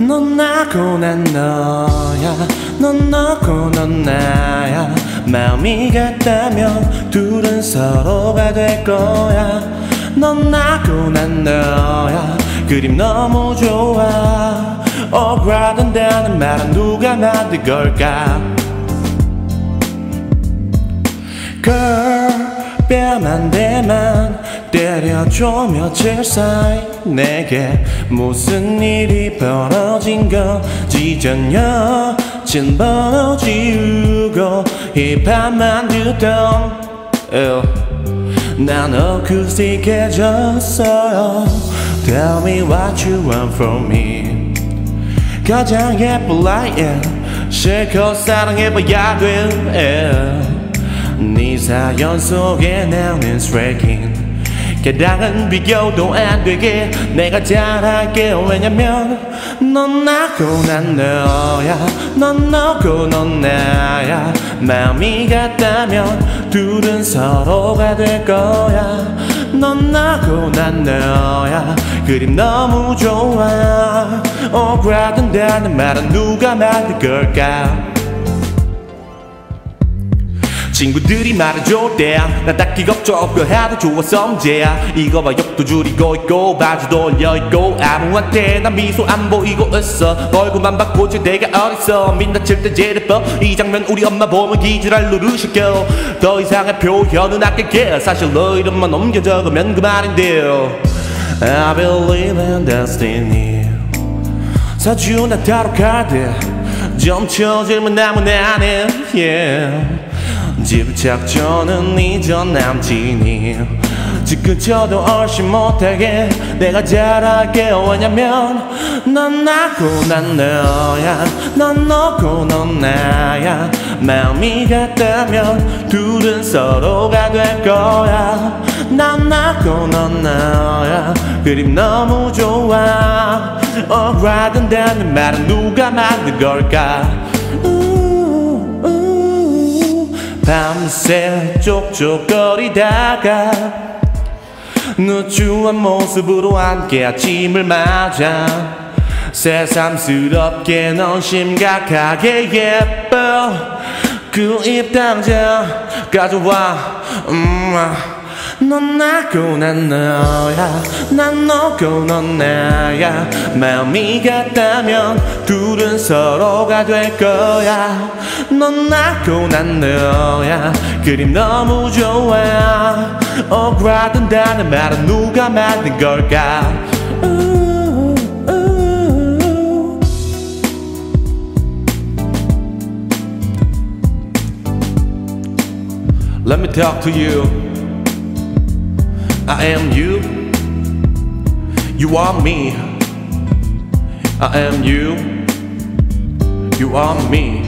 넌 나고 난 너야. 넌 너고 넌 나야. 마음이 같다면 둘은 서로가 될 거야. 넌 나고 난 너야. 그림 너무 좋아. 억울하던다는 말은 누가 만든 걸까? Girl 뺨한 대만 때려줘 며칠 사이 내게 무슨 일이 벌어진 건지 전혀 진번호 지우고 이 밤만 듣던 난 어쿠스틱해졌어요. Tell me what you want from me. 가장 예쁜 라인 실컷 사랑해봐야 돼. 네 사연 속에 나오는 스트레이킹 게다른 비교도 안 되게 내가 잘할게. 왜냐면 넌 나고 난 너야. 넌 너고 넌 나야. 마음이 같다면 둘은 서로가 될 거야. 넌 나고 난 너야. 그림 너무 좋아. 억울하던다는 말은 누가 만든 걸까 친구들이 말해줄 때나 딱히 걱정 없고 해도 좋아 성재야 이거 봐 욕도 줄이고 있고 바지도 올려있고 아무한테나 미소 안 보이고 있어. 얼굴만 바꾸지 내가 어딨어. 민다칠 때 제대법 이 장면 우리 엄마 보면 기절할 누르실게요 더 이상의 표현은 아낄게 사실 너 이름만 옮겨 적으면 그만인데요. I believe in destiny. 사주나 타로 카드 점쳐질문 나무 나는 yeah. 집착조는 이전 남친이 지금쳐도 얼씬 못하게 내가 잘할게. 왜냐면 넌 나고 난 너야. 넌 너고 넌 나야. 마음이 같다면 둘은 서로가 될 거야. 난 나고 넌 너야. 그림 너무 좋아. 억울하던다는 말은 누가 만든 걸까 밤새 쪽쪽거리다가 누추한 모습으로 함께 아침을 맞아 새삼스럽게 넌 심각하게 예뻐 그 입 당장 가져와 음. 넌 나고 난 너야. 난 너고 넌 나야. 마음이 같다면 둘은 서로가 될 거야. 넌 나고 난 너야. 그림 너무 좋아. 억울하던다는 말은 누가 만든 걸까? Let me talk to you I am you, you are me. I am you, you are me.